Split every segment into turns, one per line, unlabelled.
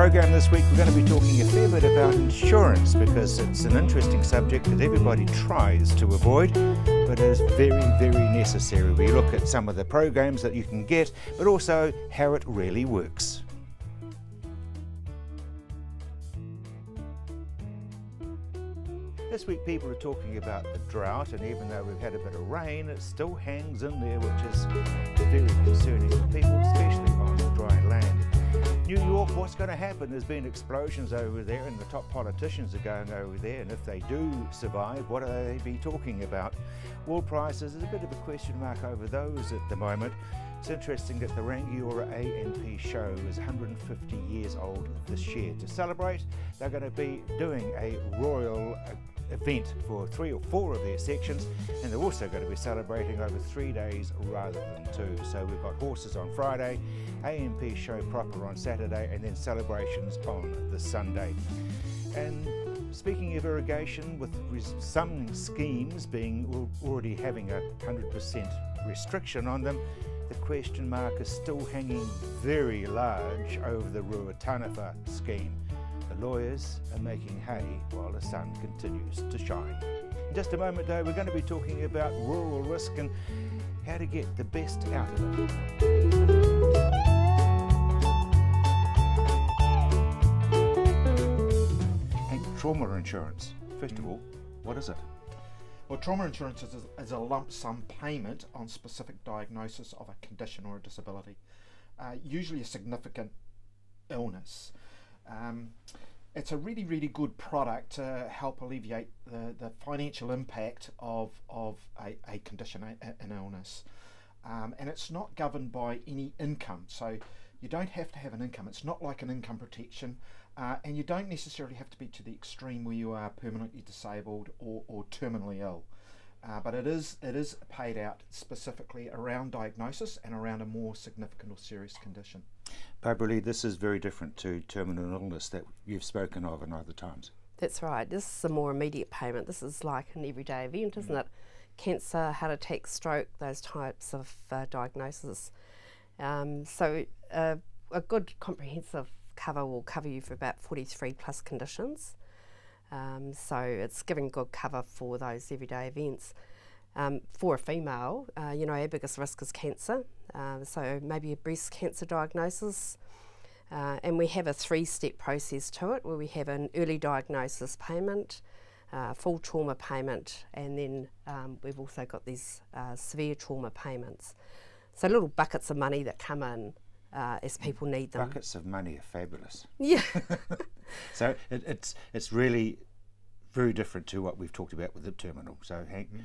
program this week, we're going to be talking a fair bit about insurance because it's an interesting subject that everybody tries to avoid, but it is very, very necessary. We look at some of the programs that you can get, but also how it really works. This week people are talking about the drought and even though we've had a bit of rain, it still hangs in there which is very concerning for people, especially on dry land. New York, what's going to happen? There's been explosions over there and the top politicians are going over there and if they do survive, what are they be talking about? Wool prices, there's a bit of a question mark over those at the moment. It's interesting that the Rangiora A&P show is 150 years old this year. To celebrate, they're going to be doing a royal event for three or four of their sections and they're also going to be celebrating over three days rather than two. So we've got horses on Friday, A&P show proper on Saturday and then celebrations on the Sunday. And speaking of irrigation, with some schemes being already having a 100% restriction on them, the question mark is still hanging very large over the Ruataniwha scheme. The lawyers are making hay while the sun continues to shine. In just a moment though, we're going to be talking about rural risk and how to get the best out of it. Trauma insurance. First of all, what is it?
Well, trauma insurance is, is, a lump sum payment on specific diagnosis of a condition or a disability, uh, usually a significant illness. Um, it's a really, really good product to help alleviate the, the financial impact of, of a, a condition, a, an illness. Um, and it's not governed by any income. So you don't have to have an income. It's not like an income protection. Uh, and you don't necessarily have to be to the extreme where you are permanently disabled or, or terminally ill. Uh, but it is it is paid out specifically around diagnosis and around a more significant or serious condition.
Barbara this is very different to terminal illness that you've spoken of in other times.
That's right. This is a more immediate payment. This is like an everyday event, isn't mm. it? Cancer, heart attack, stroke, those types of uh, diagnoses. Um, so uh, a good comprehensive cover will cover you for about 43 plus conditions. Um, so it's giving good cover for those everyday events. Um, for a female, uh, you know, our biggest risk is cancer. Uh, so maybe a breast cancer diagnosis. Uh, and we have a three step process to it where we have an early diagnosis payment, uh, full trauma payment, and then um, we've also got these uh, severe trauma payments. So little buckets of money that come in uh, as people need them.
Buckets of money are fabulous.
Yeah.
so it, it's it's really very different to what we've talked about with the terminal. So Hank, mm. yeah.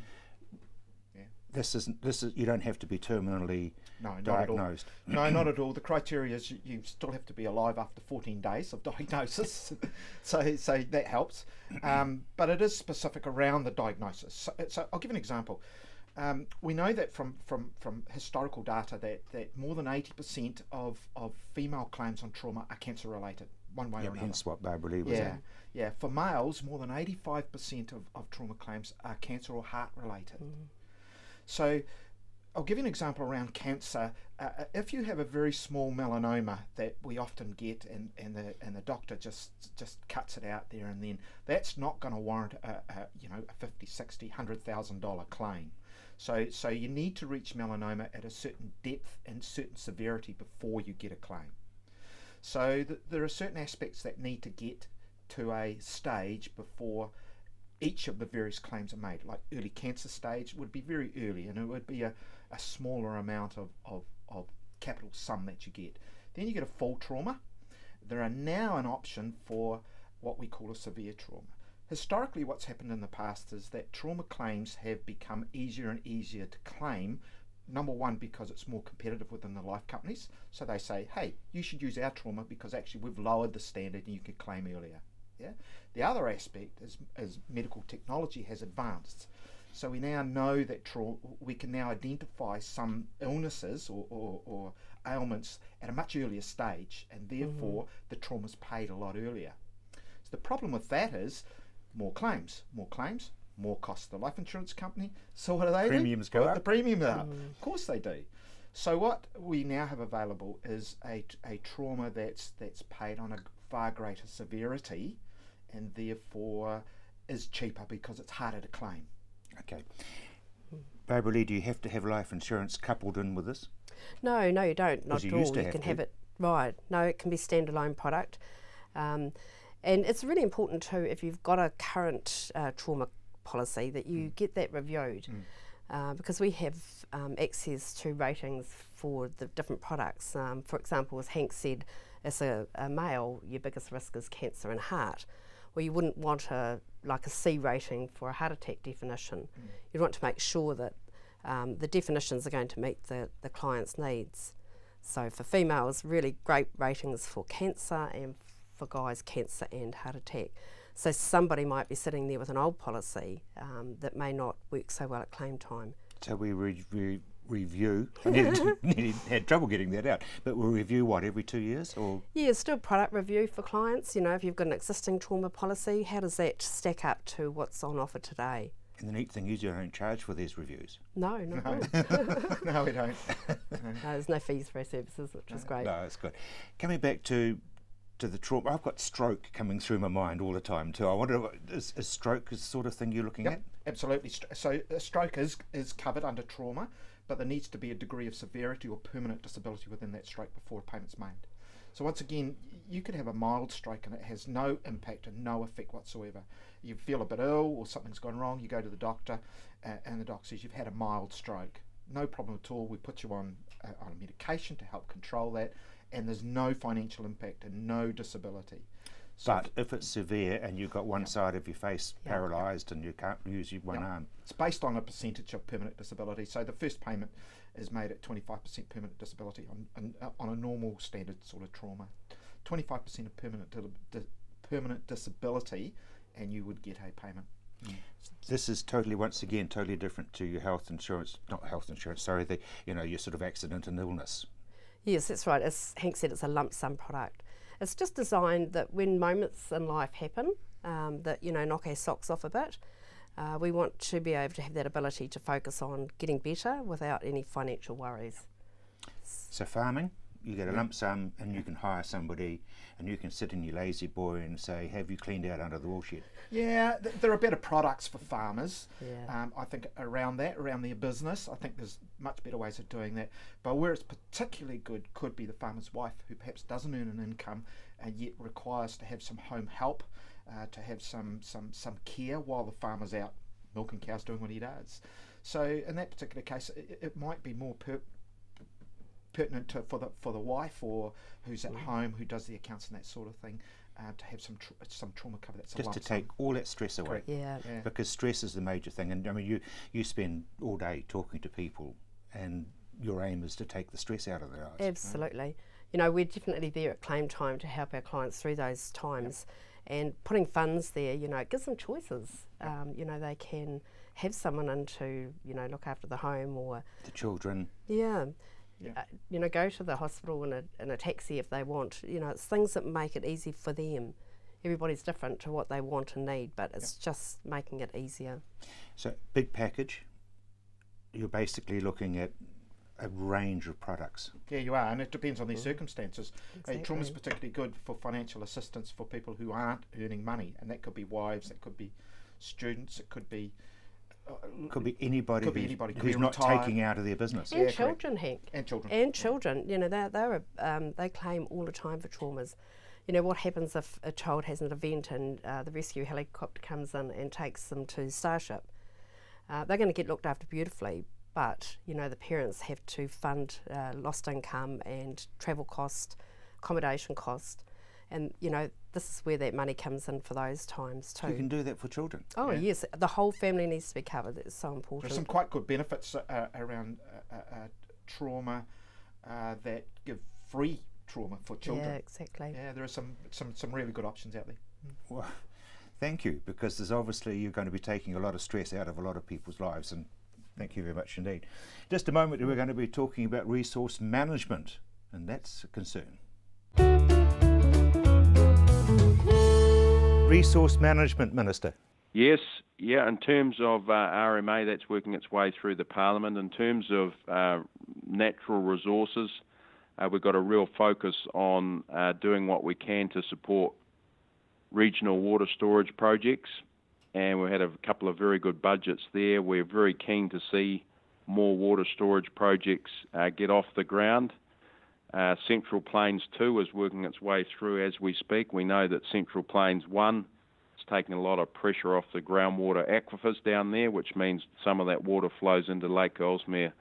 This isn't this is you don't have to be terminally no, diagnosed.
no, not at all. The criteria is you, you, still have to be alive after 14 days of diagnosis, so so that helps. Um, but it is specific around the diagnosis. So, so I'll give an example. Um, we know that from, from, from historical data that, that more than 80% of, of female claims on trauma are cancer related, one way
yep,
or another.
Hence what Barbara Lee was
yeah, saying. Yeah, for males, more than 85% of, of trauma claims are cancer or heart related. Mm. So I'll give you an example around cancer. Uh, uh, if you have a very small melanoma that we often get and, and, the, and the doctor just just cuts it out there and then, that's not going to warrant a, a, you know, a 50, 60, $100,000 claim. So, so you need to reach melanoma at a certain depth and certain severity before you get a claim. So th there are certain aspects that need to get to a stage before each of the various claims are made. Like early cancer stage would be very early and it would be a, a smaller amount of, of, of capital sum that you get. Then you get a full trauma. There are now an option for what we call a severe trauma. Historically, what's happened in the past is that trauma claims have become easier and easier to claim. Number one, because it's more competitive within the life companies. So they say, hey, you should use our trauma because actually we've lowered the standard and you can claim earlier. Yeah. The other aspect is as medical technology has advanced. So we now know that we can now identify some illnesses or, or, or, ailments at a much earlier stage, and therefore mm-hmm. the trauma's paid a lot earlier. So the problem with that is more claims, more claims, more cost to the life insurance company. So what do they
Premiums
do?
go up.
The premium up. Mm. Of course they do. So what we now have available is a, a trauma that's that's paid on a far greater severity and therefore is cheaper because it's harder to claim.
Okay. Barbara Lee, do you have to have life insurance coupled in with this?
No, no, you don't. Not
you
at all.
to
you
have
can
to.
have it right. No, it can be standalone product, um, and it's really important too if you've got a current uh, trauma policy that you get that reviewed, uh, because we have um, access to ratings for the different products. Um, for example, as Hank said, as a, a male, your biggest risk is cancer and heart. Well, you wouldn't want a like a C rating for a heart attack definition. You'd want to make sure that um, the definitions are going to meet the, the client's needs. So for females, really great ratings for cancer, and for guys, cancer and heart attack. So somebody might be sitting there with an old policy um, that may not work so well at claim time.
So we re- re- review. I nearly, nearly had trouble getting that out. But we'll review what every two years, or
Yeah, it's still product review for clients. You know, if you've got an existing trauma policy, how does that stack up to what's on offer today?
and the neat thing is you don't charge for these reviews.
No, no, no.
no, we don't.
there's no fees for our services, which is great.
No, it's good. Coming back to to the trauma, I've got stroke coming through my mind all the time too. I wonder, is, is stroke the sort of thing you're looking
Yep, absolutely. So a stroke is is covered under trauma, but there needs to be a degree of severity or permanent disability within that stroke before a payment's made. So once again, you could have a mild stroke and it has no impact and no effect whatsoever. You feel a bit ill or something's gone wrong, you go to the doctor, uh, and the doctor says you've had a mild stroke. No problem at all. We put you on uh, on medication to help control that, and there's no financial impact and no disability. So
But if it's severe and you've got one side of your face
Yeah.
paralysed and you can't use your one
Yeah.
arm,
It's based on a percentage of permanent disability. So the first payment is made at 25% permanent disability on, on, uh, on a normal standard sort of trauma. 25% of permanent di- di- permanent disability, and you would get a payment.
this is totally, once again, totally different to your health insurance, not health insurance, sorry, the you know your sort of accident and illness.
Yes, that's right. As Hank said, it's a lump sum product. It's just designed that when moments in life happen um, that, you know, knock our socks off a bit, uh, we want to be able to have that ability to focus on getting better without any financial worries.
So farming, you get a lump sum and you can hire somebody and you can sit in your lazy boy and say, have you cleaned out under the woolshed?
Yeah, th- there are better products for farmers.
Yeah.
Um, I think around that, around their business, I think there's much better ways of doing that. But where it's particularly good could be the farmer's wife who perhaps doesn't earn an income and yet requires to have some home help, uh, to have some, some, some care while the farmer's out milking cows doing what he does. So in that particular case, it, it might be more per- pertinent to, for the for the wife or who's at home who does the accounts and that sort of thing uh, to have some tr- some trauma cover. That's a
Just to take all that stress away.
Yeah.
Yeah.
Because stress is the major thing. And I mean, you, you spend all day talking to people and your aim is to take the stress out of their lives.
Absolutely. You know, we're definitely there at claim time to help our clients through those times. And putting funds there, you know, it gives them choices. Um, you know, they can have someone in to, you know, look after the home or,
The children,
yeah,
Yeah.
Uh, you know, go to the hospital in a, in a taxi if they want. You know, it's things that make it easy for them. Everybody's different to what they want and need, but it's just making it easier.
So, big package, you're basically looking at a range of products.
Yeah, you are, and it depends on their circumstances. Uh, Trauma is particularly good for financial assistance for people who aren't earning money, and that could be wives, that could be students, it could be
Could be anybody,
Could be anybody, could
who's
be
not
retired.
taking out of their business.
And
Yeah, correct.
children, Hank.
and children.
And children, you know, they they're um, they claim all the time for traumas. You know, what happens if a child has an event and uh, the rescue helicopter comes in and takes them to Starship? Uh, they're going to get looked after beautifully, but you know, the parents have to fund uh, lost income and travel cost, accommodation cost, and you know, this is where that money comes in for those times too.
You can do that for children.
oh
Yeah.
yes, the whole family needs to be covered. It's so important.
There's some quite good benefits uh, around uh, uh, uh, trauma uh, that give free trauma for children.
yeah, exactly.
Yeah, there are some, some, some really good options out there.
Well, thank you, because there's obviously you're going to be taking a lot of stress out of a lot of people's lives, and thank you very much indeed. Just a moment, we're going to be talking about resource management, and that's a concern. Resource Management Minister.
Yes, yeah, in terms of uh, RMA, that's working its way through the Parliament. In terms of uh, natural resources, uh, we've got a real focus on uh, doing what we can to support regional water storage projects, and we had a couple of very good budgets there. We're very keen to see more water storage projects uh, get off the ground. Uh, Central Plains 2 is working its way through as we speak. We know that Central Plains 1 is taking a lot of pressure off the groundwater aquifers down there, which means some of that water flows into Lake Ellesmere,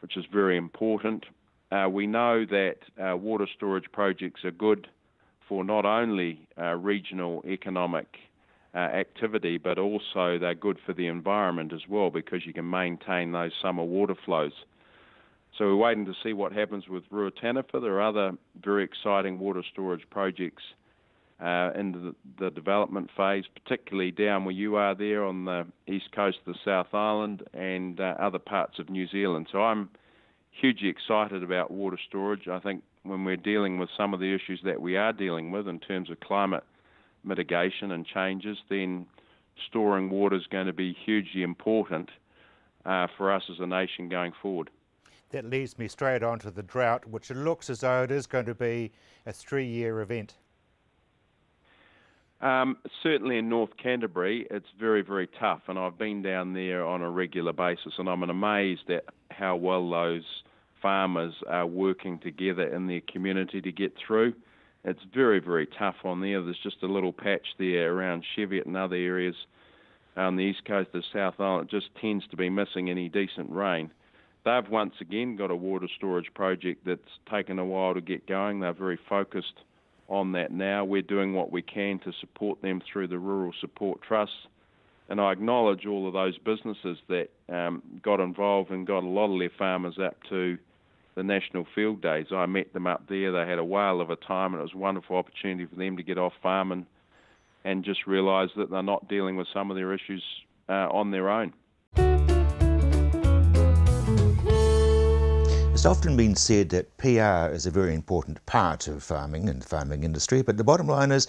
which is very important. Uh, we know that uh, water storage projects are good for not only uh, regional economic uh, activity, but also they're good for the environment as well because you can maintain those summer water flows. So we're waiting to see what happens with Ruataniwha. There are other very exciting water storage projects uh, in the, the, development phase, particularly down where you are there on the east coast of the South Island and uh, other parts of New Zealand. So I'm hugely excited about water storage. I think when we're dealing with some of the issues that we are dealing with in terms of climate mitigation and changes, then storing water is going to be hugely important uh, for us as a nation going forward.
That leads me straight on to the drought, which looks as though it is going to be a three year event.
Um, certainly in North Canterbury, it's very, very tough, and I've been down there on a regular basis, and I'm amazed at how well those farmers are working together in their community to get through. It's very, very tough on there. There's just a little patch there around Cheviot and other areas on the east coast of South Island. It just tends to be missing any decent rain. They've once again got a water storage project that's taken a while to get going. They're very focused on that now. We're doing what we can to support them through the Rural Support Trust. And I acknowledge all of those businesses that um, got involved and got a lot of their farmers up to the National Field Days. I met them up there. They had a whale of a time, and it was a wonderful opportunity for them to get off farm and, and just realise that they're not dealing with some of their issues uh, on their own.
It's often been said that PR is a very important part of farming and the farming industry, but the bottom line is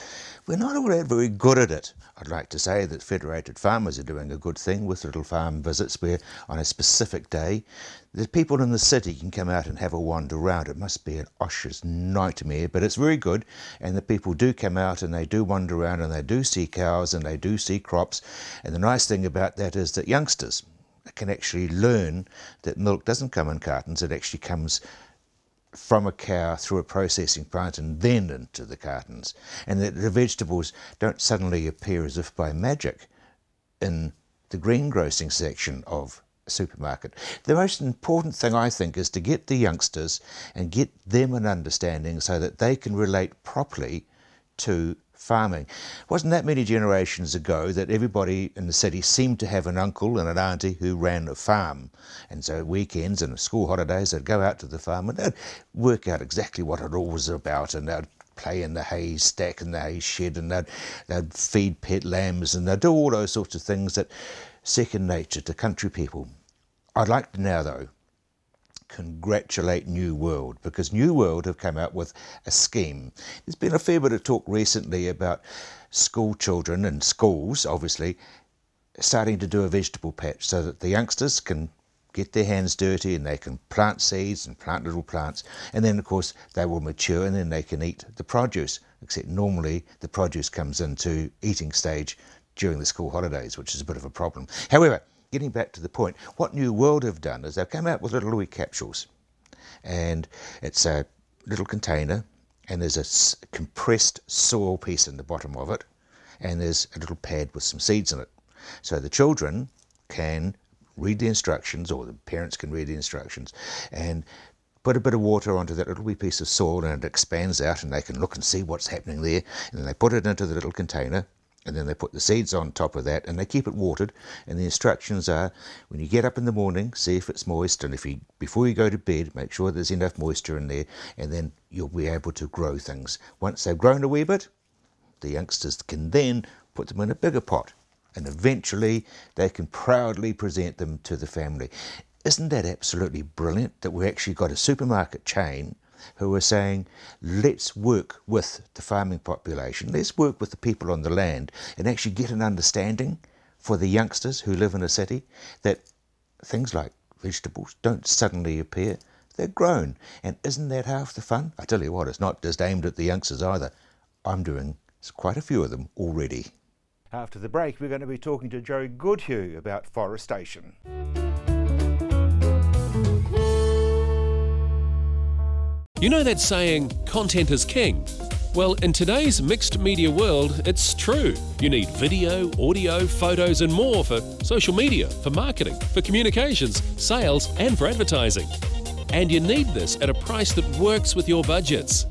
we're not all that very good at it. I'd like to say that Federated Farmers are doing a good thing with little farm visits where on a specific day the people in the city can come out and have a wander around. It must be an osher's nightmare, but it's very good and the people do come out and they do wander around and they do see cows and they do see crops. And the nice thing about that is that youngsters, can actually learn that milk doesn't come in cartons, it actually comes from a cow through a processing plant and then into the cartons. And that the vegetables don't suddenly appear as if by magic in the greengrocing section of a supermarket. The most important thing I think is to get the youngsters and get them an understanding so that they can relate properly to farming. Wasn't that many generations ago that everybody in the city seemed to have an uncle and an auntie who ran a farm. And so weekends and school holidays, they'd go out to the farm and they'd work out exactly what it all was about and they'd play in the hay stack and the hay shed and they'd, they'd feed pet lambs and they'd do all those sorts of things that second nature to country people. I'd like to now, though, congratulate New World because New World have come out with a scheme. There's been a fair bit of talk recently about school children and schools, obviously, starting to do a vegetable patch so that the youngsters can get their hands dirty and they can plant seeds and plant little plants. And then, of course, they will mature and then they can eat the produce. Except normally the produce comes into eating stage during the school holidays, which is a bit of a problem. However, getting back to the point, what New World have done is they've come out with little Louis capsules. And it's a little container, and there's a compressed soil piece in the bottom of it, and there's a little pad with some seeds in it. So the children can read the instructions, or the parents can read the instructions, and put a bit of water onto that little wee piece of soil and it expands out and they can look and see what's happening there and then they put it into the little container and then they put the seeds on top of that and they keep it watered. And the instructions are when you get up in the morning see if it's moist and if you before you go to bed make sure there's enough moisture in there and then you'll be able to grow things. Once they've grown a wee bit the youngsters can then put them in a bigger pot and eventually they can proudly present them to the family. Isn't that absolutely brilliant that we've actually got a supermarket chain who are saying, let's work with the farming population, let's work with the people on the land and actually get an understanding for the youngsters who live in a city that things like vegetables don't suddenly appear. they're grown. And isn't that half the fun? I tell you what, it's not just aimed at the youngsters either. I'm doing quite a few of them already. After the break, we're going to be talking to Joe Goodhue about forestation.
You know that saying, content is king? Well, in today's mixed media world, it's true. You need video, audio, photos, and more for social media, for marketing, for communications, sales, and for advertising. And you need this at a price that works with your budgets.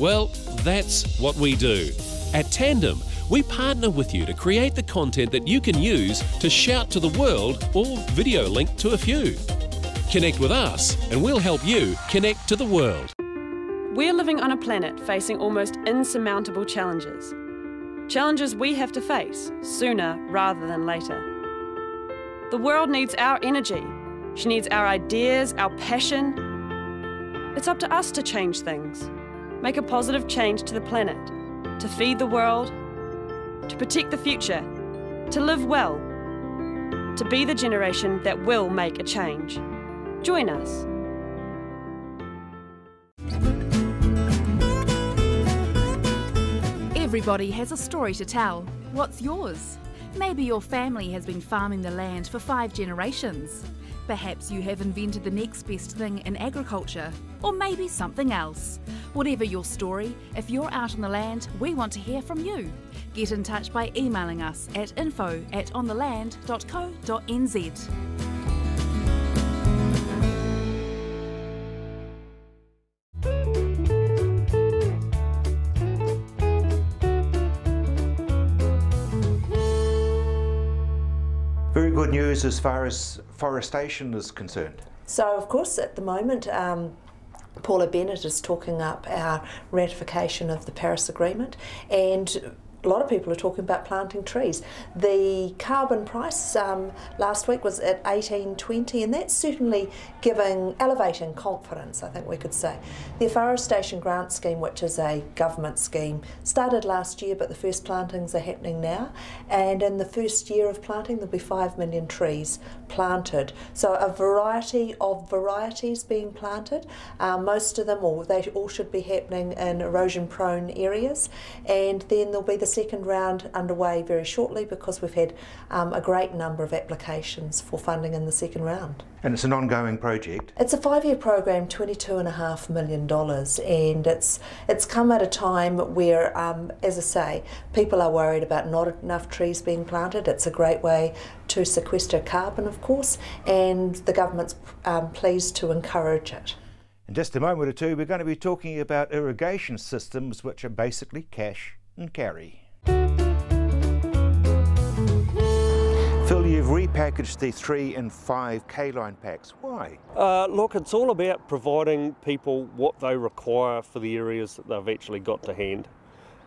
Well, that's what we do. At Tandem, we partner with you to create the content that you can use to shout to the world or video link to a few. Connect with us, and we'll help you connect to the world.
We're living on a planet facing almost insurmountable challenges. Challenges we have to face sooner rather than later. The world needs our energy. She needs our ideas, our passion. It's up to us to change things, make a positive change to the planet, to feed the world, to protect the future, to live well, to be the generation that will make a change. Join us.
Everybody has a story to tell. What's yours? Maybe your family has been farming the land for five generations. Perhaps you have invented the next best thing in agriculture, or maybe something else. Whatever your story, if you're out on the land, we want to hear from you. Get in touch by emailing us at info at ontheland.co.nz.
Very good news as far as forestation is concerned.
So, of course, at the moment, um, Paula Bennett is talking up our ratification of the Paris Agreement, and a lot of people are talking about planting trees. The carbon price um, last week was at 18.20, and that's certainly giving elevating confidence. I think we could say the afforestation grant scheme, which is a government scheme, started last year, but the first plantings are happening now. And in the first year of planting, there'll be five million trees planted. So a variety of varieties being planted. Um, most of them, or they all should be happening in erosion-prone areas, and then there'll be the second round underway very shortly because we've had um, a great number of applications for funding in the second round.
And it's an ongoing project.
It's a five-year program, twenty-two and a half million dollars, and it's it's come at a time where, um, as I say, people are worried about not enough trees being planted. It's a great way to sequester carbon, of course, and the government's um, pleased to encourage it.
In just a moment or two, we're going to be talking about irrigation systems, which are basically cash and carry. Phil, you've repackaged the three and five K-line packs. Why?
Uh, look, it's all about providing people what they require for the areas that they've actually got to hand.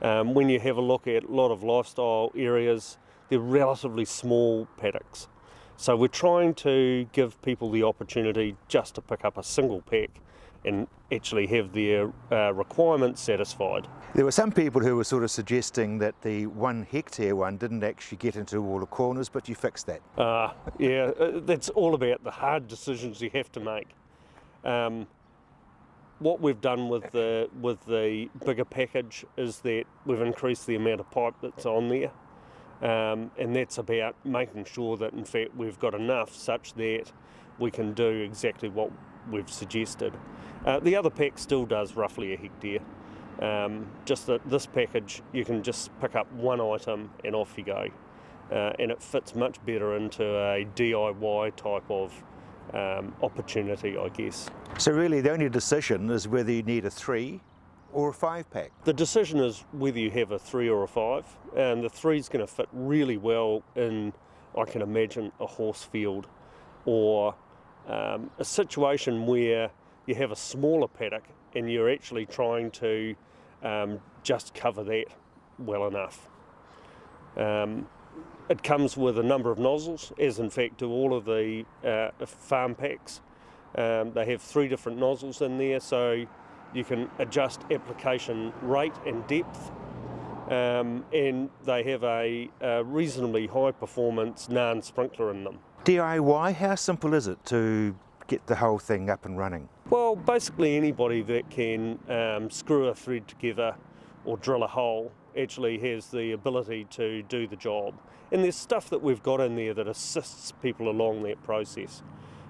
Um, when you have a look at a lot of lifestyle areas, they're relatively small paddocks. So we're trying to give people the opportunity just to pick up a single pack and actually have their uh, requirements satisfied.
There were some people who were sort of suggesting that the one hectare one didn't actually get into all the corners, but you fixed that.
Uh, yeah, uh, that's all about the hard decisions you have to make. Um, what we've done with the with the bigger package is that we've increased the amount of pipe that's on there, um, and that's about making sure that in fact we've got enough such that we can do exactly what we've suggested. Uh, the other pack still does roughly a hectare. Um, just that this package, you can just pick up one item and off you go. Uh, and it fits much better into a DIY type of um, opportunity, I guess.
So really the only decision is whether you need a three or a five pack.
The decision is whether you have a three or a five, and the three is going to fit really well in, I can imagine, a horse field or um, a situation where you have a smaller paddock and you're actually trying to um, just cover that well enough. Um, it comes with a number of nozzles, as in fact do all of the uh, farm packs. Um, they have three different nozzles in there, so you can adjust application rate and depth. Um, and they have a, a reasonably high performance NAN sprinkler in them.
DIY, how simple is it to get the whole thing up and running?
Well, basically anybody that can um, screw a thread together or drill a hole actually has the ability to do the job. And there's stuff that we've got in there that assists people along that process.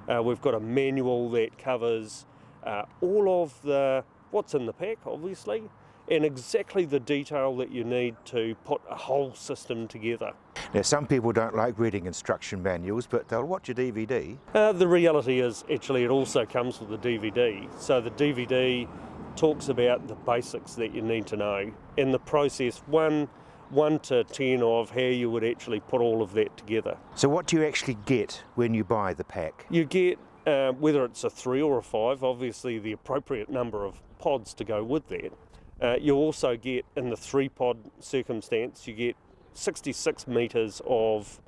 Uh, we've got a manual that covers uh, all of the what's in the pack, obviously, and exactly the detail that you need to put a whole system together.
Now, some people don't like reading instruction manuals, but they'll watch a DVD.
Uh, the reality is, actually, it also comes with the DVD. So the DVD talks about the basics that you need to know in the process one one to ten of how you would actually put all of that together.
So, what do you actually get when you buy the pack?
You get uh, whether it's a three or a five, obviously the appropriate number of pods to go with that. Uh, you also get in the three pod circumstance, you get 66 metres of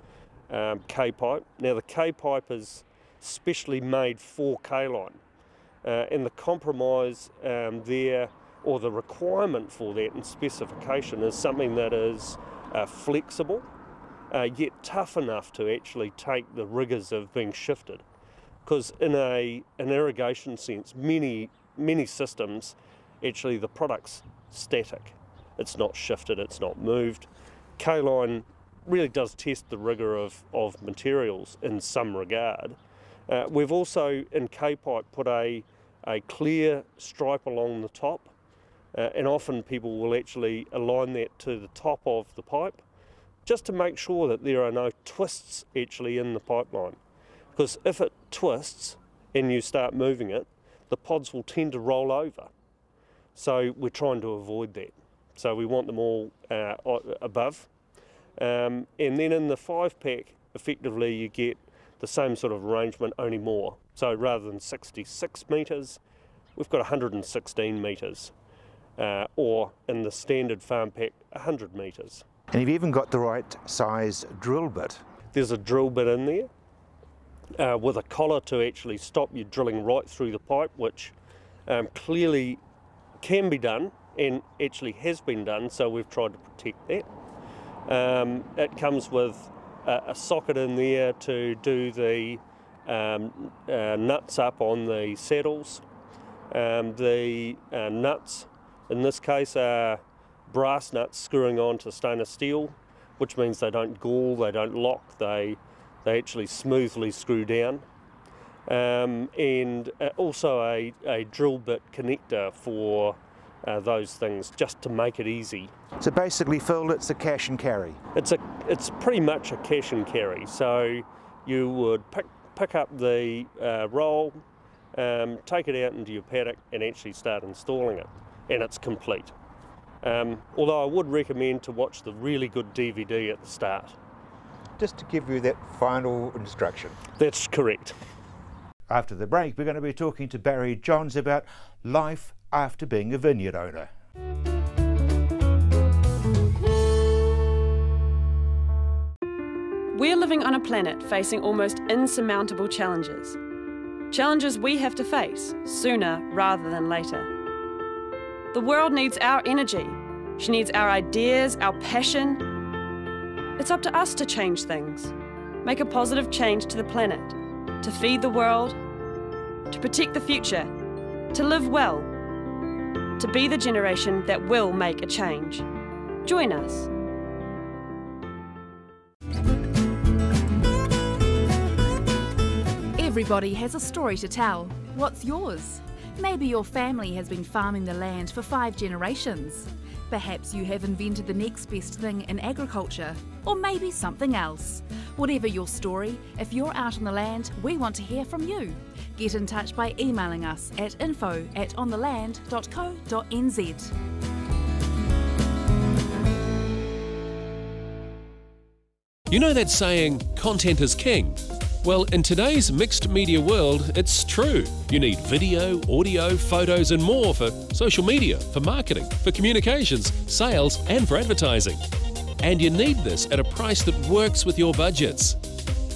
um, K pipe. Now, the K pipe is specially made for K line, uh, and the compromise um, there or the requirement for that and specification is something that is uh, flexible, uh, yet tough enough to actually take the rigours of being shifted. Because in a an irrigation sense, many many systems actually the product's static. It's not shifted, it's not moved. K-line really does test the rigour of, of materials in some regard. Uh, we've also in K-pipe put a, a clear stripe along the top uh, and often people will actually align that to the top of the pipe just to make sure that there are no twists actually in the pipeline. Because if it twists and you start moving it, the pods will tend to roll over. So we're trying to avoid that. So we want them all uh, above. Um, and then in the five pack, effectively you get the same sort of arrangement, only more. So rather than 66 metres, we've got 116 metres. Uh, or in the standard farm pack, 100 metres.
And you've even got the right size drill bit.
There's a drill bit in there uh, with a collar to actually stop you drilling right through the pipe, which um, clearly can be done and actually has been done, so we've tried to protect that. Um, it comes with a, a, socket in there to do the um, uh, nuts up on the saddles. Um, the uh, nuts, in this case, are brass nuts screwing onto stainless steel, which means they don't gall, they don't lock, they they actually smoothly screw down. Um, and uh, also a, a drill bit connector for uh, those things just to make it easy.
So basically, Phil, it's a cash and carry.
It's a it's pretty much a cash and carry. So you would pick pick up the uh, roll, um, take it out into your paddock, and actually start installing it, and it's complete. Um, although I would recommend to watch the really good DVD at the start
just to give you that final instruction.
That's correct.
After the break, we're going to be talking to Barry Johns about life after being a vineyard owner.
We're living on a planet facing almost insurmountable challenges. Challenges we have to face sooner rather than later. The world needs our energy. She needs our ideas, our passion, it's up to us to change things, make a positive change to the planet, to feed the world, to protect the future, to live well, to be the generation that will make a change. Join us.
Everybody has a story to tell. What's yours? Maybe your family has been farming the land for five generations. Perhaps you have invented the next best thing in agriculture, or maybe something else. Whatever your story, if you're out on the land, we want to hear from you. Get in touch by emailing us at info at ontheland.co.nz.
You know that saying, content is king? Well, in today's mixed media world, it's true. You need video, audio, photos, and more for social media, for marketing, for communications, sales, and for advertising. And you need this at a price that works with your budgets.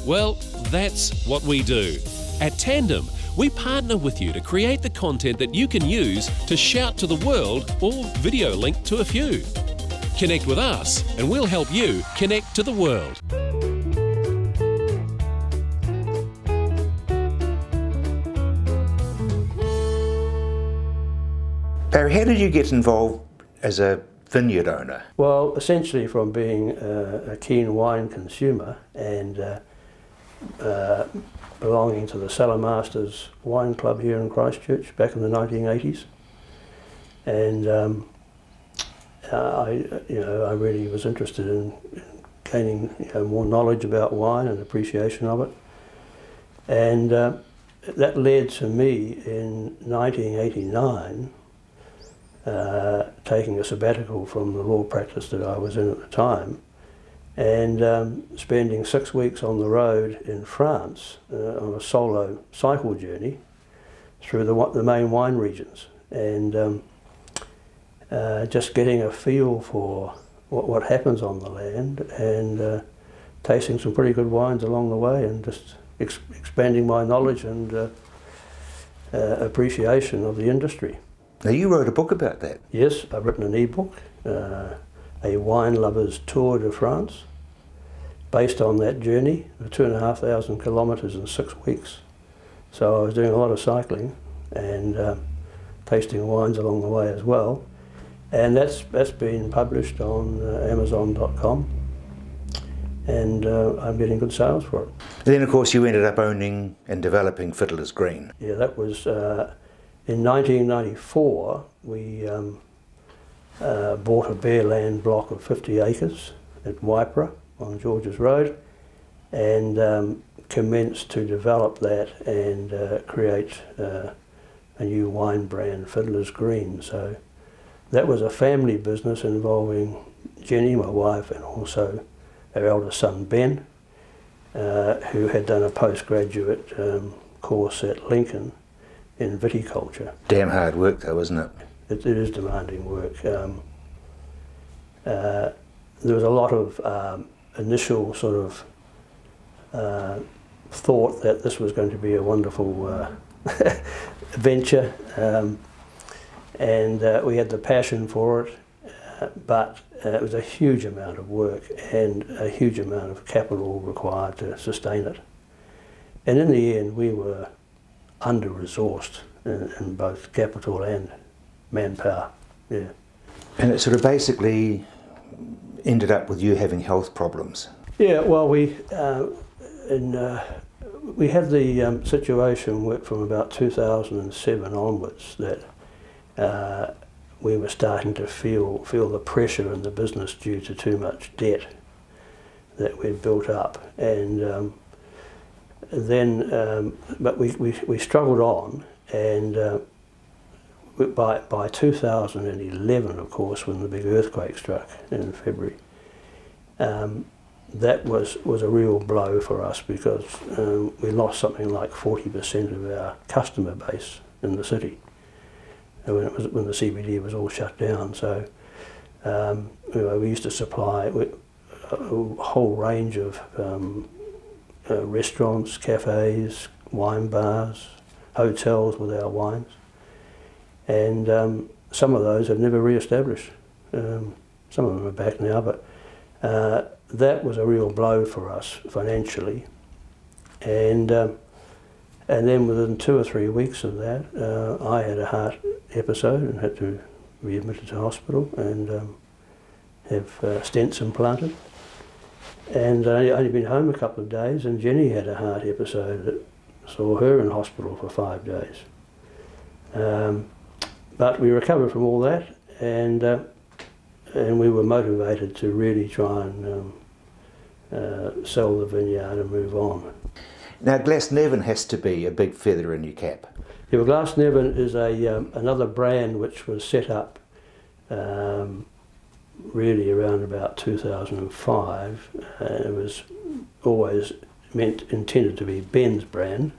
Well, that's what we do. At Tandem, we partner with you to create the content that you can use to shout to the world or video link to a few. Connect with us, and we'll help you connect to the world.
Barry, how did you get involved as a vineyard owner?
Well, essentially from being uh, a keen wine consumer and uh, uh, belonging to the Cellar Masters Wine Club here in Christchurch back in the 1980s. And um, I, you know, I really was interested in gaining you know, more knowledge about wine and appreciation of it. And uh, that led to me in 1989 uh, taking a sabbatical from the law practice that I was in at the time and um, spending six weeks on the road in France uh, on a solo cycle journey through the, the main wine regions and um, uh, just getting a feel for what, what happens on the land and uh, tasting some pretty good wines along the way and just ex expanding my knowledge and uh, uh, appreciation of the industry.
Now you wrote a book about that.
Yes, I've written an e-book, uh, A Wine Lover's Tour de France, based on that journey of two and a half thousand kilometres in six weeks. So I was doing a lot of cycling and um, tasting wines along the way as well and that's that's been published on uh, Amazon.com, and uh, I'm getting good sales for it.
And then, of course, you ended up owning and developing Fiddler's Green.
Yeah, that was uh, in 1994. We um, uh, bought a bare land block of 50 acres at Waipara on Georges Road, and um, commenced to develop that and uh, create uh, a new wine brand, Fiddler's Green. So that was a family business involving Jenny, my wife, and also our eldest son Ben, uh, who had done a postgraduate um, course at Lincoln in viticulture.
Damn hard work, though, isn't it?
It, it is demanding work. Um, uh, there was a lot of um, initial sort of uh, thought that this was going to be a wonderful uh, venture. Um, and uh, we had the passion for it, uh, but uh, it was a huge amount of work and a huge amount of capital required to sustain it. And in the end, we were under-resourced in, in both capital and manpower. Yeah.
And it sort of basically ended up with you having health problems.
Yeah, well, we uh, in, uh, we had the um, situation from about 2007 onwards that uh, we were starting to feel feel the pressure in the business due to too much debt that we'd built up, and um, then um, but we, we, we struggled on, and uh, by by 2011, of course, when the big earthquake struck in February. Um, that was, was a real blow for us because um, we lost something like 40% of our customer base in the city when, it was, when the CBD was all shut down. So um, you know, we used to supply a whole range of um, uh, restaurants, cafes, wine bars, hotels with our wines. And um, some of those have never re-established. Um, some of them are back now, but uh, that was a real blow for us financially. And um, and then within two or three weeks of that, uh, I had a heart episode and had to be admitted to hospital and um, have uh, stents implanted. And I only been home a couple of days, and Jenny had a heart episode that saw her in hospital for five days. Um, but we recovered from all that, and uh, and we were motivated to really try and um, uh, sell the vineyard and move on.
Now, Glasnevin has to be a big feather in your cap.
Yeah, well, Glasnevin is a um, another brand which was set up um, really around about 2005. Uh, it was always meant intended to be Ben's brand,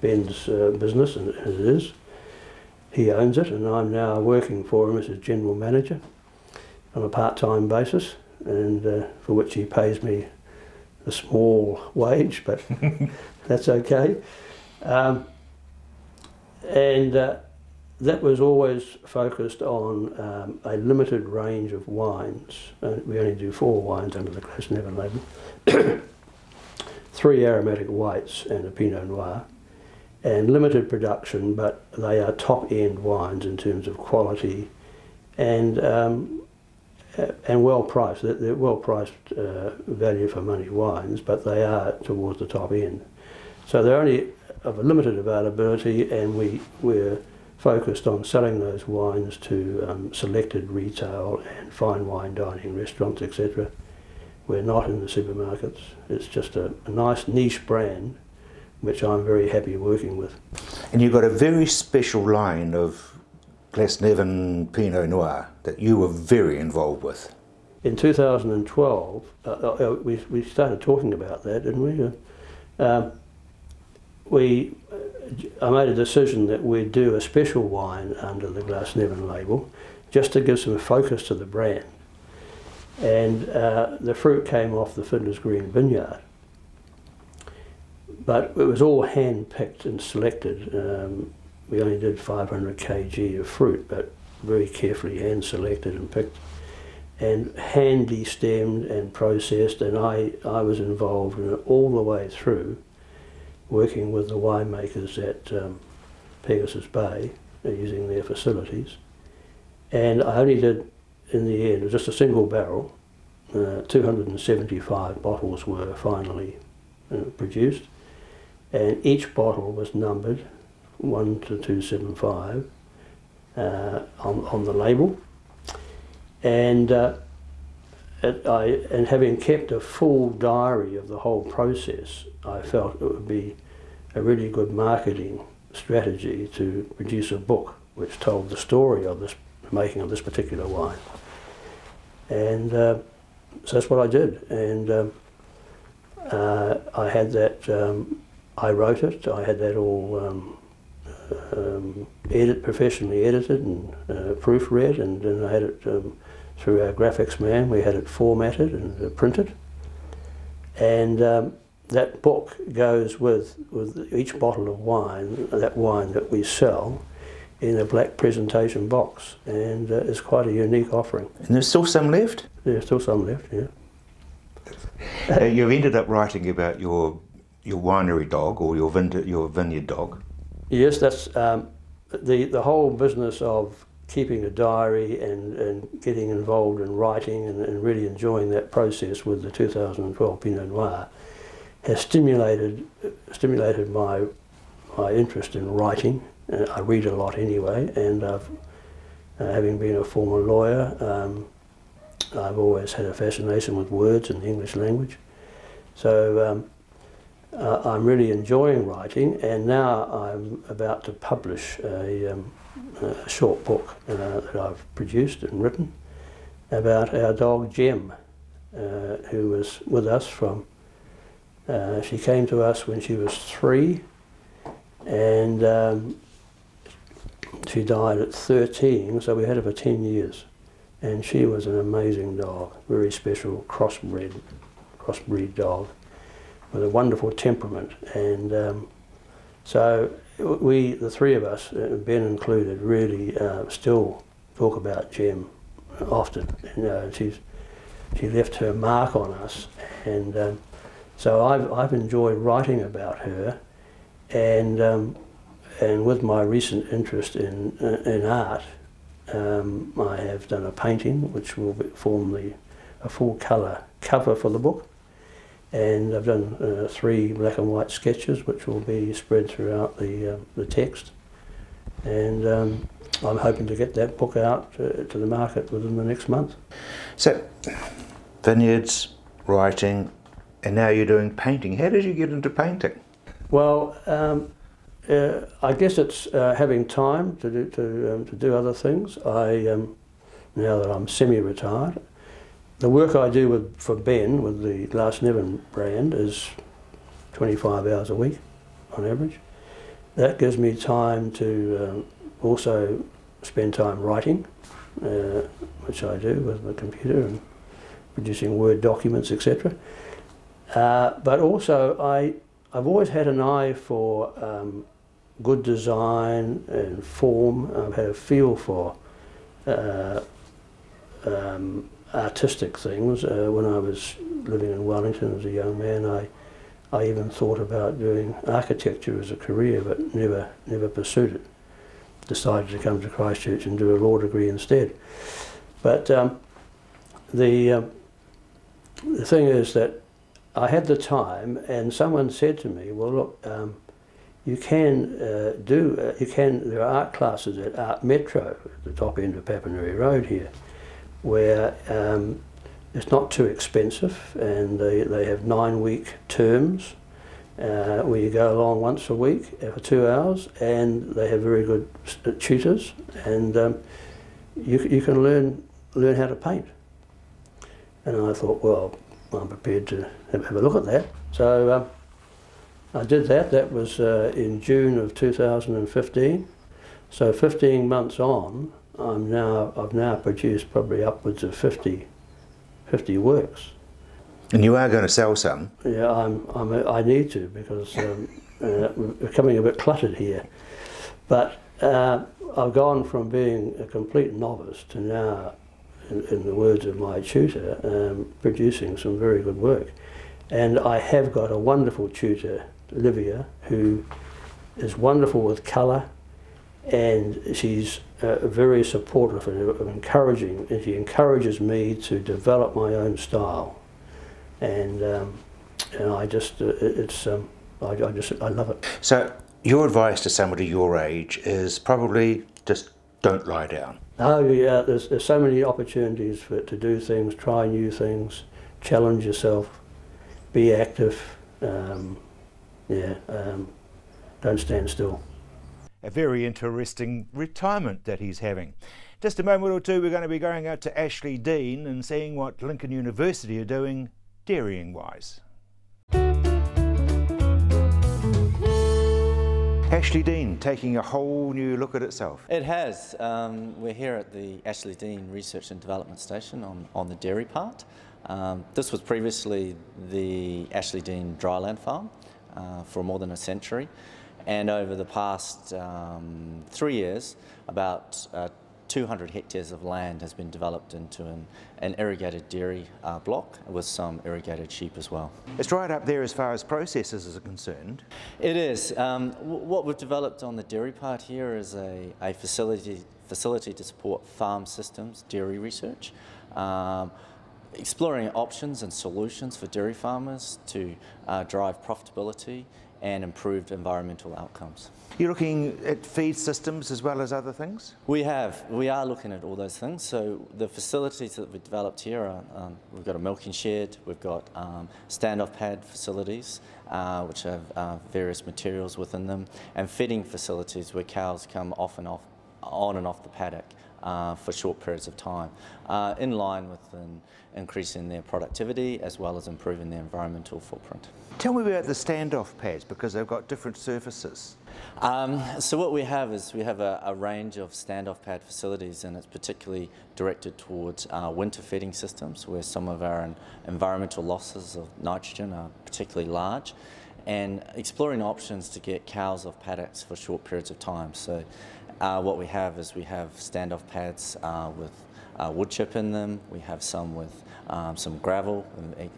Ben's uh, business, and it is. He owns it, and I'm now working for him as his general manager on a part-time basis, and uh, for which he pays me a small wage, but that's okay. Um, and uh, that was always focused on um, a limited range of wines. Uh, we only do four wines under the Glasnevin label. Three aromatic whites and a Pinot Noir. and limited production, but they are top end wines in terms of quality and um, and well priced. They're, they're well priced uh, value for money wines, but they are towards the top end. So they're only of a limited availability, and we we're focused on selling those wines to um, selected retail and fine wine dining restaurants, etc. We're not in the supermarkets. It's just a, a nice niche brand, which I'm very happy working with.
And you've got a very special line of Glasnevin Pinot Noir that you were very involved with.
In 2012, uh, uh, we, we started talking about that, didn't we? Uh, we I made a decision that we'd do a special wine under the Glasnevin label just to give some focus to the brand. And uh, the fruit came off the Fiddler's Green vineyard. But it was all hand picked and selected. Um, we only did 500 kg of fruit, but very carefully hand selected and picked and hand destemmed and processed. And I, I was involved in it all the way through working with the winemakers at um, Pegasus Bay, uh, using their facilities. And I only did, in the end, just a single barrel. Uh, 275 bottles were finally uh, produced, and each bottle was numbered 1 to 275 uh, on, on the label. And uh, I, and having kept a full diary of the whole process, I felt it would be a really good marketing strategy to produce a book which told the story of this making of this particular wine. And uh, so that's what I did. And um, uh, I had that, um, I wrote it, I had that all um, um edit, professionally edited and uh, proofread, and then I had it um, through our graphics man, we had it formatted and uh, printed. And um, that book goes with, with each bottle of wine, that wine that we sell, in a black presentation box. And uh, it's quite a unique offering.
And there's still some left?
There's still some left, yeah.
uh, you've ended up writing about your your winery dog or your vineyard, your vineyard dog.
Yes, that's um, the the whole business of keeping a diary and, and getting involved in writing and, and really enjoying that process with the 2012 Pinot Noir has stimulated stimulated my my interest in writing. Uh, I read a lot anyway, and I've, uh, having been a former lawyer, um, I've always had a fascination with words and the English language. So um, uh, I'm really enjoying writing, and now I'm about to publish a, um, a short book uh, that I've produced and written about our dog Jem, uh, who was with us from uh, she came to us when she was three, and um, she died at 13, so we had her for 10 years. And she was an amazing dog, very special crossbred, crossbreed dog, with a wonderful temperament. And um, so we, the three of us, uh, Ben included, really uh, still talk about Jem often. You know, she's, she left her mark on us, and um, so I've, I've enjoyed writing about her, and um, and with my recent interest in uh, in art, um, I have done a painting which will form the a full colour cover for the book, and I've done uh, three black and white sketches which will be spread throughout the uh, the text, and um, I'm hoping to get that book out uh, to the market within the next month.
So, vineyards, writing, and now you're doing painting. How did you get into painting?
Well, um, uh, I guess it's uh, having time to do to, um, to do other things. I um, now that I'm semi-retired, the work I do with for Ben with the Glasnevin brand is 25 hours a week on average. That gives me time to um, also spend time writing, uh, which I do with the computer and producing Word documents, etc. Uh, but also, I, I've always had an eye for um, good design and form. I've had a feel for uh, um, artistic things. Uh, when I was living in Wellington as a young man, I, I even thought about doing architecture as a career, but never never pursued it. Decided to come to Christchurch and do a law degree instead. But um, the um, the thing is that I had the time, and someone said to me, "Well, look, um, you can uh, do uh, you can there are art classes at Art Metro at the top end of Papanui Road here, where um, it's not too expensive, and they, they have nine week terms uh, where you go along once a week for two hours, and they have very good uh, tutors, and um, you, you can learn learn how to paint. And I thought, well, I'm prepared to have, have a look at that. So um, I did that. That was uh, in June of 2015. So 15 months on, I'm now I've now produced probably upwards of 50 50 works.
And you are going to sell some?
Yeah, I'm, I'm, I need to because um, uh, we're becoming a bit cluttered here. But uh, I've gone from being a complete novice to now, in, in the words of my tutor, um, producing some very good work. And I have got a wonderful tutor, Livia, who is wonderful with colour and she's uh, very supportive and encouraging, and she encourages me to develop my own style. And um, and I just uh, it's um, I, I just I love it.
So your advice to somebody your age is probably just don't lie down.
Oh yeah, there's there's so many opportunities for to do things, try new things, challenge yourself, be active. Um, yeah, um, don't stand still
a very interesting retirement that he's having. Just a moment or two, we're going to be going out to Ashley Dene and seeing what Lincoln University are doing dairying wise. Ashley Dene taking a whole new look at itself.
It has. Um, we're here at the Ashley Dene Research and Development Station on, on the dairy part. Um, this was previously the Ashley Dene dryland farm uh, for more than a century. And over the past um, three years, about uh, 200 hectares of land has been developed into an, an irrigated dairy uh, block with some irrigated sheep as well.
It's right up there as far as processes are concerned.
It is. Um, what we've developed on the dairy part here is a, a facility, facility to support farm systems dairy research. Um, exploring options and solutions for dairy farmers to uh, drive profitability and improved environmental outcomes.
You're looking at feed systems as well as other things?
We have. We are looking at all those things. So the facilities that we've developed here are, um, we've got a milking shed, we've got um, standoff pad facilities, uh, which have uh, various materials within them, and feeding facilities where cows come off and off, on and off the paddock uh, for short periods of time, uh, in line with an increase in their productivity as well as improving their environmental footprint.
Tell me about the standoff pads because they've got different surfaces.
Um, so what we have is we have a, a, range of standoff pad facilities and it's particularly directed towards uh, winter feeding systems where some of our environmental losses of nitrogen are particularly large and exploring options to get cows off paddocks for short periods of time. So uh, what we have is we have standoff pads uh, with uh, wood chip in them. We have some with um, some gravel,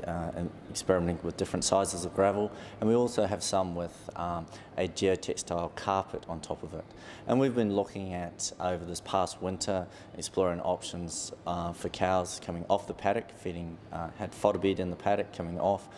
uh, and experimenting with different sizes of gravel. And we also have some with um, a geotextile carpet on top of it. And we've been looking at, over this past winter, exploring options uh, for cows coming off the paddock, feeding, uh, had fodder bed in the paddock coming off,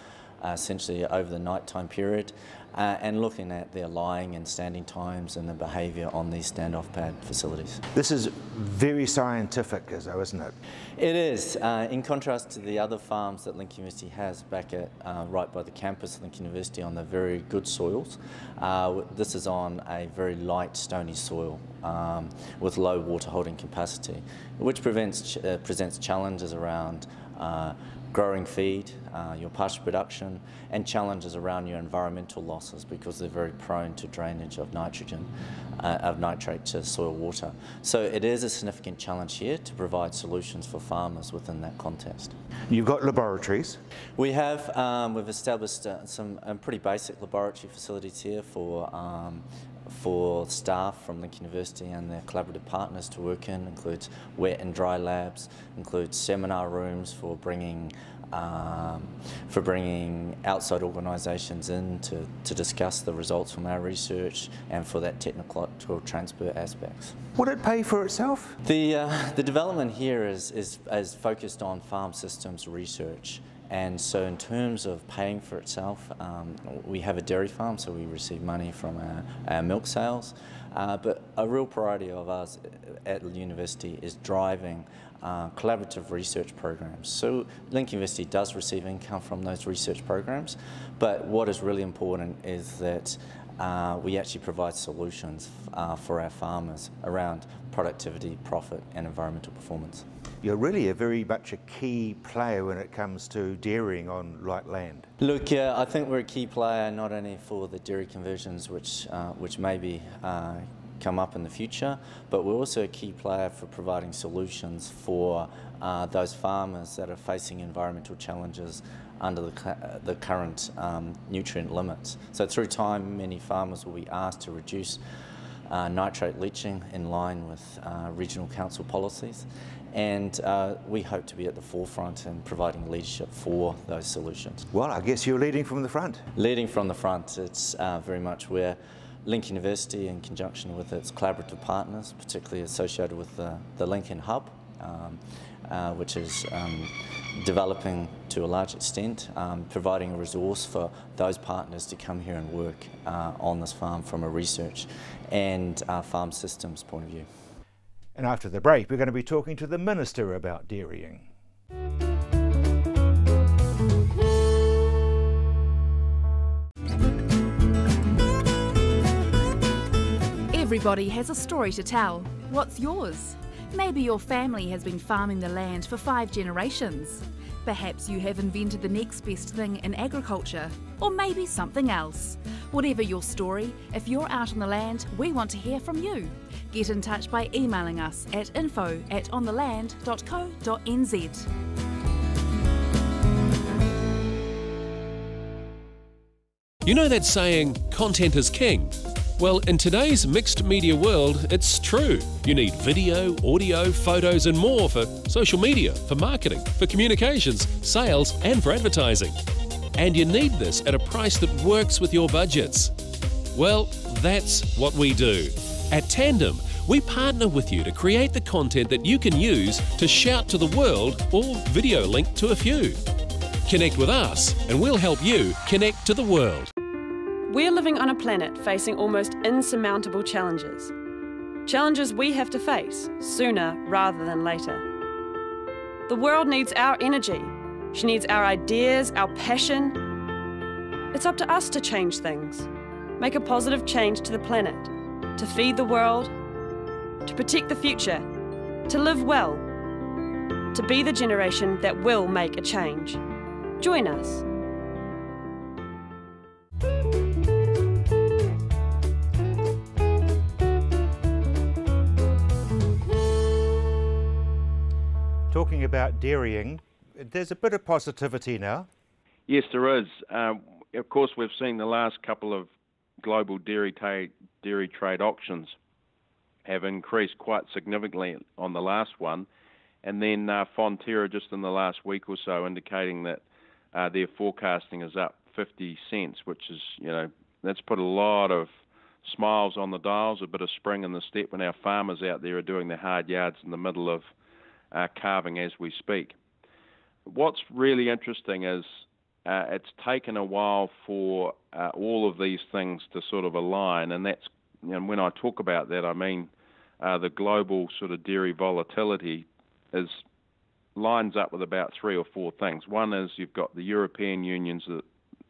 uh, essentially over the nighttime period, uh, and looking at their lying and standing times and the behaviour on these standoff pad facilities.
This is very scientific, though, isn't it?
It is. Uh, in contrast to the other farms that Lincoln University has back at uh, right by the campus of Lincoln University on the very good soils, uh, this is on a very light stony soil um, with low water holding capacity, which prevents, uh, presents challenges around uh, growing feed, uh, your pasture production, and challenges around your environmental losses because they're very prone to drainage of nitrogen, uh, of nitrate to soil water. So it is a significant challenge here to provide solutions for farmers within that context.
You've got laboratories?
We have. Um, we've established uh, some um, pretty basic laboratory facilities here for um, for staff from Lincoln University and their collaborative partners to work in includes wet and dry labs, includes seminar rooms for bringing um, for bringing outside organisations in to, to discuss the results from our research and for that technical transfer aspects.
Would it pay for itself?
The, uh, the development here is, is, is focused on farm systems research. And so, in terms of paying for itself, um, we have a dairy farm, so we receive money from our, our milk sales. Uh, but a real priority of ours at the university is driving uh, collaborative research programs. So Lincoln University does receive income from those research programs, but what is really important is that uh, we actually provide solutions uh, for our farmers around productivity, profit and environmental performance.
You're really a very much a key player when it comes to dairying on light land.
Look, yeah, I think we're a key player not only for the dairy conversions, which uh, which maybe uh, come up in the future, but we're also a key player for providing solutions for uh, those farmers that are facing environmental challenges under the, the current um, nutrient limits. So through time, many farmers will be asked to reduce uh, nitrate leaching in line with uh, regional council policies. And uh, we hope to be at the forefront in providing leadership for those solutions.
Well, I guess you're leading from the front.
Leading from the front, it's uh, very much where Lincoln University, in conjunction with its collaborative partners, particularly associated with the, the Lincoln Hub, um, uh, which is um, developing to a large extent, um, providing a resource for those partners to come here and work uh, on this farm from a research and uh, farm systems point of view.
And after the break, we're going to be talking to the Minister about dairying.
Everybody has a story to tell. What's yours? Maybe your family has been farming the land for five generations. Perhaps you have invented the next best thing in agriculture, or maybe something else. Whatever your story, if you're out on the land, we want to hear from you. Get in touch by emailing us at info at ontheland.co.nz.
You know that saying, content is king? Well, in today's mixed media world, it's true. You need video, audio, photos, and more for social media, for marketing, for communications, sales, and for advertising. And you need this at a price that works with your budgets. Well, that's what we do. At Tandem, we partner with you to create the content that you can use to shout to the world or video link to a few. Connect with us, and we'll help you connect to the world.
We're living on a planet facing almost insurmountable challenges. Challenges we have to face sooner rather than later. The world needs our energy. She needs our ideas, our passion. It's up to us to change things, make a positive change to the planet, to feed the world, to protect the future, to live well, to be the generation that will make a change. Join us.
Talking about dairying, there's a bit of positivity now.
Yes, there is. Um, of course, we've seen the last couple of global dairy, ta- dairy trade auctions have increased quite significantly on the last one, and then uh, Fonterra just in the last week or so indicating that uh, their forecasting is up 50 cents, which is you know that's put a lot of smiles on the dials, a bit of spring in the step when our farmers out there are doing their hard yards in the middle of uh, calving as we speak. What's really interesting is uh, it's taken a while for uh, all of these things to sort of align, and that's and when I talk about that, I mean uh, the global sort of dairy volatility is lines up with about three or four things. One is you've got the European Union's the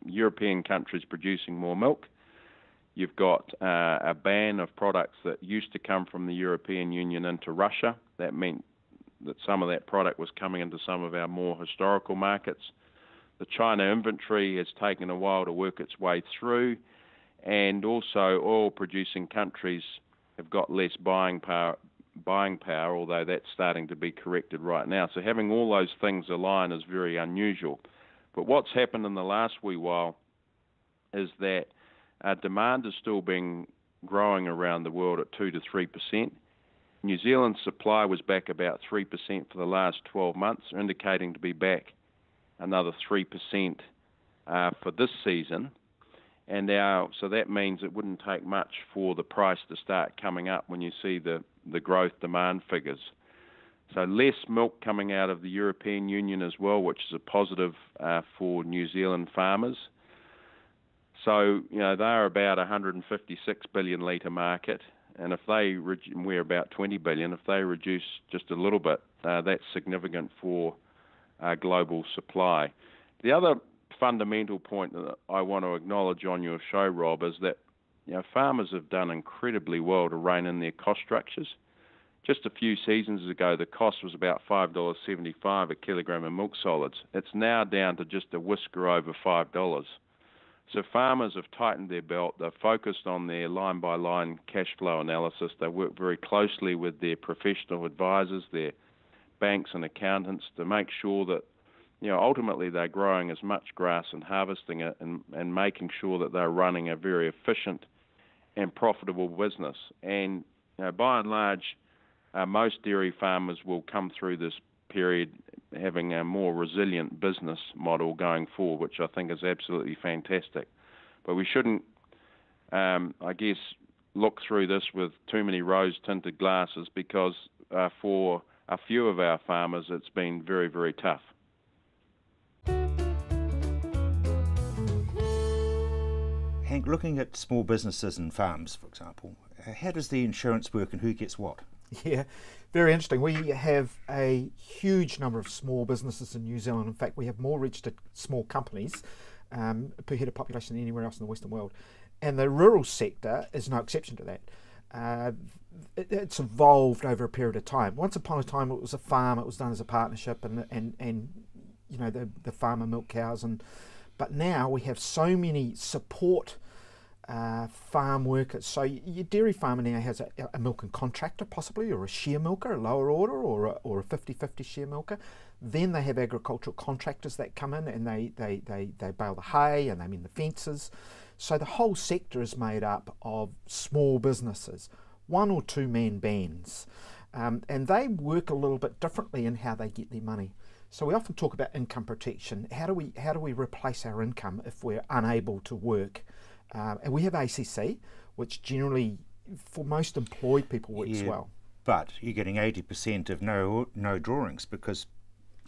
European countries producing more milk. You've got uh, a ban of products that used to come from the European Union into Russia. That meant that some of that product was coming into some of our more historical markets. The China inventory has taken a while to work its way through, and also oil producing countries have got less buying power, buying power, although that's starting to be corrected right now. So having all those things align is very unusual. But what's happened in the last wee while is that uh, demand is still being growing around the world at 2 to 3%. New Zealand's supply was back about 3% for the last 12 months, indicating to be back another 3% uh, for this season. And now, so that means it wouldn't take much for the price to start coming up when you see the, the growth demand figures. So less milk coming out of the European Union as well, which is a positive uh, for New Zealand farmers. So you know they're about 156 billion litre market, and if they we're about 20 billion, if they reduce just a little bit, uh, that's significant for uh, global supply. The other fundamental point that I want to acknowledge on your show, Rob, is that you know, farmers have done incredibly well to rein in their cost structures. Just a few seasons ago, the cost was about $5.75 a kilogram of milk solids. It's now down to just a whisker over $5. So farmers have tightened their belt. They've focused on their line by line cash flow analysis. They work very closely with their professional advisors, their banks and accountants to make sure that you know ultimately they're growing as much grass and harvesting it and, and making sure that they're running a very efficient and profitable business. And you know, by and large, uh, most dairy farmers will come through this period having a more resilient business model going forward, which I think is absolutely fantastic. But we shouldn't, um, I guess, look through this with too many rose tinted glasses because uh, for a few of our farmers it's been very, very tough.
Hank, looking at small businesses and farms, for example, uh, how does the insurance work and who gets what?
Yeah, very interesting. We have a huge number of small businesses in New Zealand. In fact, we have more registered small companies um, per head of population than anywhere else in the Western world. And the rural sector is no exception to that. Uh, it, it's evolved over a period of time. Once upon a time, it was a farm. It was done as a partnership, and and and you know the the farmer milk cows, and but now we have so many support uh, farm workers. So your dairy farmer now has a, a, milking contractor possibly, or a share milker, a lower order, or a, or a 50-50 share milker. Then they have agricultural contractors that come in and they, they, they, they bale the hay and they mend the fences. So the whole sector is made up of small businesses, one or two man bands. Um, and they work a little bit differently in how they get their money. So we often talk about income protection. How do we how do we replace our income if we're unable to work? Um, and we have ACC, which generally, for most employed people, works yeah, well.
But you're getting 80% of no no drawings because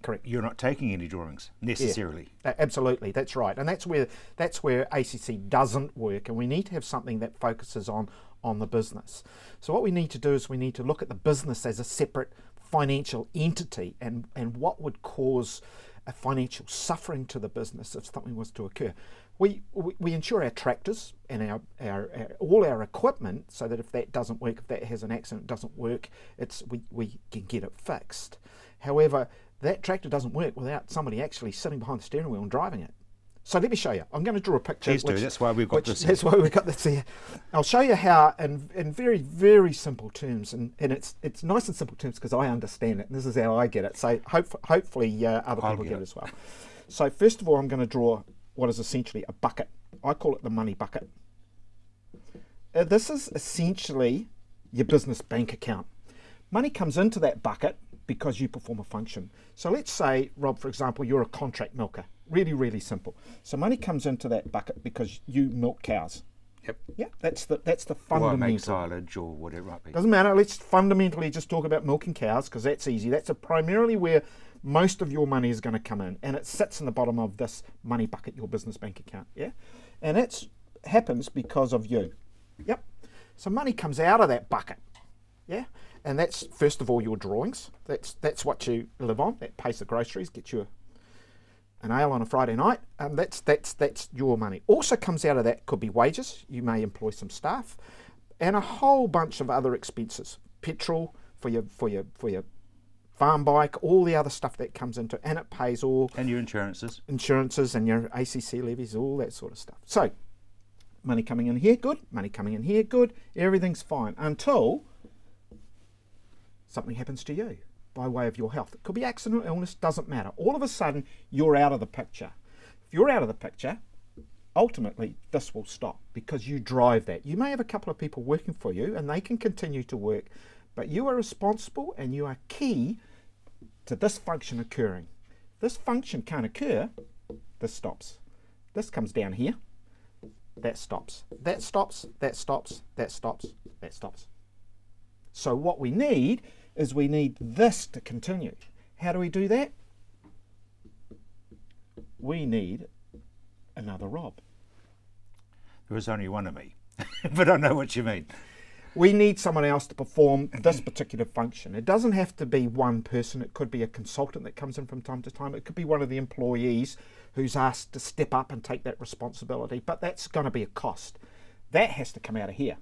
correct.
You're not taking any drawings necessarily.
Yeah, absolutely. That's right. And that's where that's where ACC doesn't work and we need to have something that focuses on on the business. So what we need to do is we need to look at the business as a separate financial entity and and what would cause a financial suffering to the business if something was to occur. We, we, insure our tractors and our, our, our, all our equipment so that if that doesn't work, if that has an accident, doesn't work, it's we, we can get it fixed. However, that tractor doesn't work without somebody actually sitting behind the steering wheel and driving it. So let me show you. I'm going to draw a picture.
Please do. That's why we've got which, this.
That's why we've got this here. I'll show you how, in, in very very simple terms, and, and it's it's nice and simple terms because I understand it. And this is how I get it. So hope, hopefully uh, other people get, get it. it as well. So first of all, I'm going to draw what is essentially a bucket. I call it the money bucket. Uh, this is essentially your business bank account. Money comes into that bucket because you perform a function. So let's say, Rob, for example, you're a contract milker. Really, really simple. So money comes into that bucket because you milk cows.
Yep.
Yeah, that's the that's the fundamental. Or
make silage or whatever it might be.
Doesn't matter. Let's fundamentally just talk about milking cows because that's easy. That's primarily where most of your money is going to come in and it sits in the bottom of this money bucket, your business bank account. Yeah. And it happens because of you. Yep. So money comes out of that bucket. Yeah. And that's first of all your drawings. That's that's what you live on. That pays the groceries, gets you an ale on a Friday night. Um, that's that's that's your money. Also comes out of that could be wages. You may employ some staff, and a whole bunch of other expenses. Petrol for your for your for your farm bike, all the other stuff that comes into and it pays all.
And your insurances.
Insurances and your ACC levies, all that sort of stuff. So, money coming in here, good. Money coming in here, good. Everything's fine until something happens to you by way of your health. It could be accident, illness, doesn't matter. All of a sudden, you're out of the picture. If you're out of the picture, ultimately this will stop because you drive that. You may have a couple of people working for you and they can continue to work, but you are responsible and you are key to this function occurring. This function can't occur, this stops. This comes down here, that stops. That stops, that stops, that stops, that stops. So what we need is we need this to continue. How do we do that? We need another Rob.
There is only one of me, but I know what you mean.
We need someone else to perform this particular function. It doesn't have to be one person. It could be a consultant that comes in from time to time. It could be one of the employees who's asked to step up and take that responsibility. But that's going to be a cost. That has to come out of here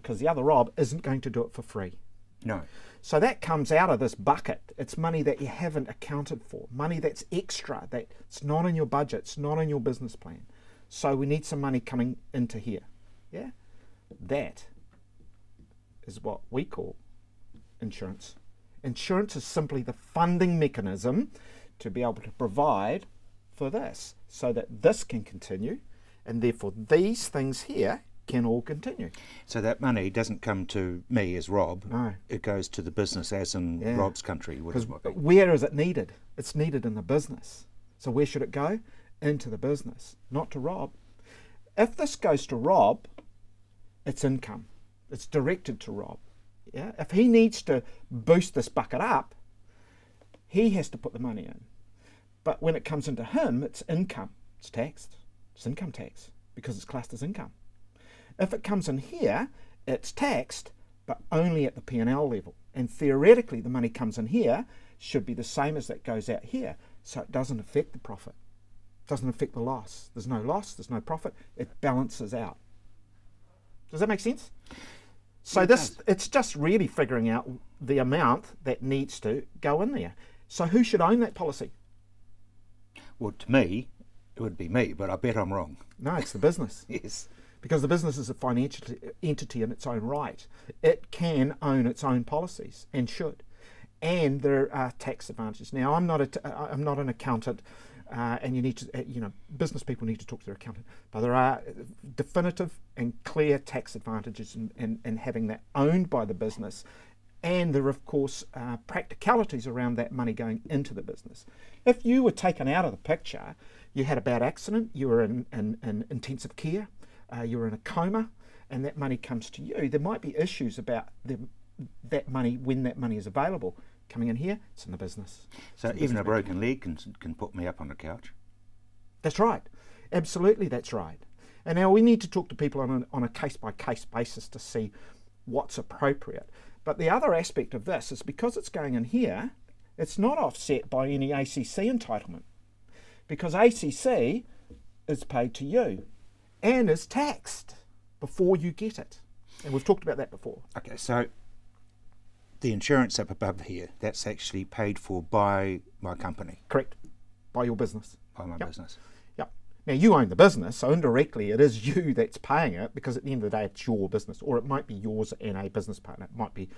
because the other Rob isn't going to do it for free.
No.
So that comes out of this bucket. It's money that you haven't accounted for, money that's extra, that's not in your budget, it's not in your business plan. So we need some money coming into here. Yeah? That is what we call insurance. Insurance is simply the funding mechanism to be able to provide for this so that this can continue and therefore these things here can all continue.
So that money doesn't come to me as Rob.
No.
It goes to the business as in
Yeah.
Rob's country.
Because where is it needed? It's needed in the business. So where should it go? Into the business, not to Rob. If this goes to Rob, it's income. It's directed to Rob. Yeah. If he needs to boost this bucket up, he has to put the money in. But when it comes into him, it's income. It's taxed. It's income tax because it's classed as income. If it comes in here, it's taxed, but only at the P&L level. And theoretically, the money comes in here should be the same as that goes out here, so it doesn't affect the profit. It Doesn't affect the loss. There's no loss. There's no profit. It balances out. Does that make sense? So this, it's just really figuring out the amount that needs to go in there. So who should own that policy?
well, to me, it would be me, but I bet I'm wrong.
No, it's the business.
Yes.
Because the business is a financial entity in its own right. It can own its own policies and should. And there are tax advantages. Now, I'm not a t- uh, I'm not an accountant, uh, and you need to uh, you know business people need to talk to their accountant. But there are definitive and clear tax advantages in, in, in having that owned by the business. And there are, of course, uh, practicalities around that money going into the business. If you were taken out of the picture, you had a bad accident, you were in, in, in intensive care, uh, you're in a coma, and that money comes to you, there might be issues about the, that money when that money is available. Coming in here, it's in the business.
So
the
even a
business
broken leg can can put me up on the couch.
That's right. Absolutely, that's right. And now we need to talk to people on a, on a case by case basis to see what's appropriate. But the other aspect of this is because it's going in here, it's not offset by any ACC entitlement because ACC is paid to you and is taxed before you get it. And we've talked about that before.
Okay, so the insurance up above here, that's actually paid for by my company,
Correct. By your business.
by my
Yep.
business.
Yep. Now you own the business, so indirectly it is you that's paying it because at the end of the day it's your business, or it might be yours and a business partner. It might be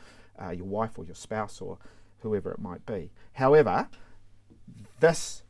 uh, your wife or your spouse or whoever it might be. However, this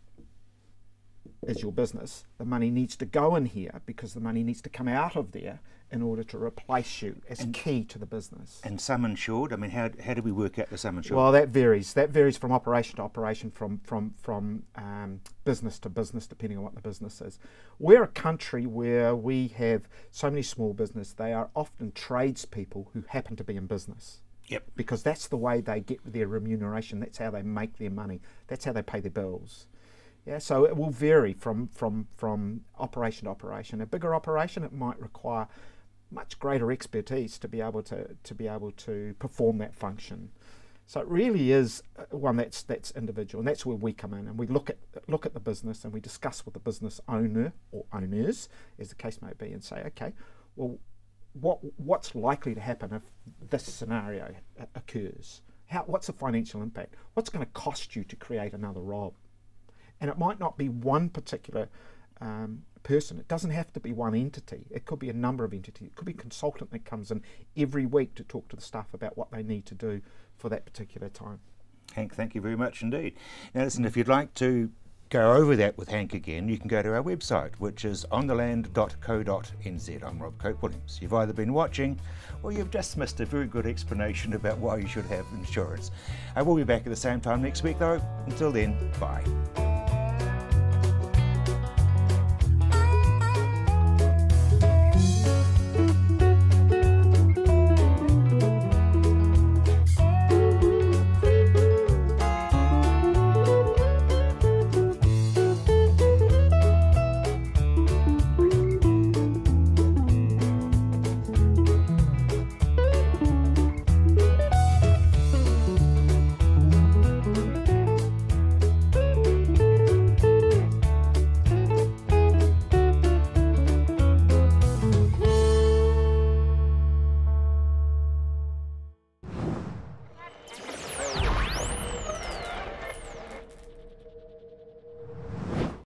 is your business. The money needs to go in here because the money needs to come out of there in order to replace you as key to the business.
And sum insured, I mean, how, how do we work out the sum insured?
Well, that varies. That varies from operation to operation, from from from um, business to business, depending on what the business is. We're a country where we have so many small business. They are often tradespeople who happen to be in business.
Yep.
Because that's the way they get their remuneration. That's how they make their money. That's how they pay their bills. Yeah, so it will vary from from from operation to operation. A bigger operation, it might require much greater expertise to be able to to be able to perform that function. So it really is uh, one that's that's individual, and that's where we come in, and we look at look at the business, and we discuss with the business owner or owners, as the case may be, and say, okay, well, what what's likely to happen if this scenario occurs? How what's the financial impact? What's going to cost you to create another Rob? And it might not be one particular um, person. It doesn't have to be one entity. It could be a number of entities. It could be a consultant that comes in every week to talk to the staff about what they need to do for that particular time.
Hank, thank you very much indeed. Now, listen, if you'd like to go over that with Hank again, you can go to our website, which is ontheland.co.nz. I'm Rob Cope Williams. You've either been watching or you've just missed a very good explanation about why you should have insurance. I will be back at the same time next week, though. Until then, bye.